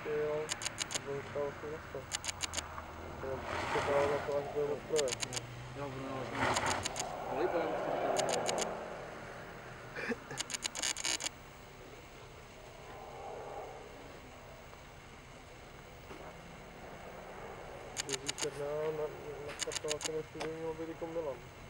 Přijel, zůstal si na to. To čekal na to, až bude do stroje. Jo, budu na Volejbalem si říkal. Ježíš Černá na, na startovací studijní mobilí Milan. No, tam je, no.